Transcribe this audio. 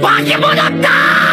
化け物だ